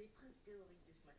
L'épreuve théorique de ce